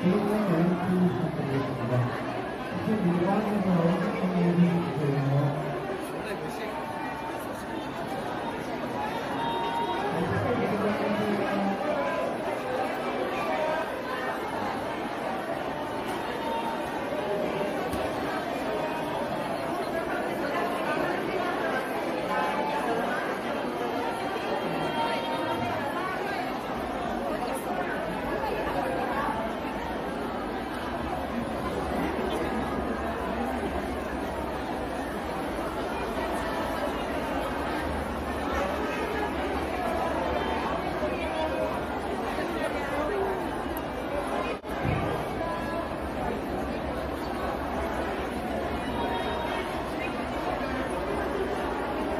대구의 연구 부탁드리겠습니다. 이제 일반에서 청년이 되어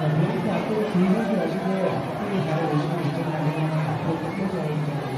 本来的，对于这个这个对于孩子，我是比较看重的，我不在意。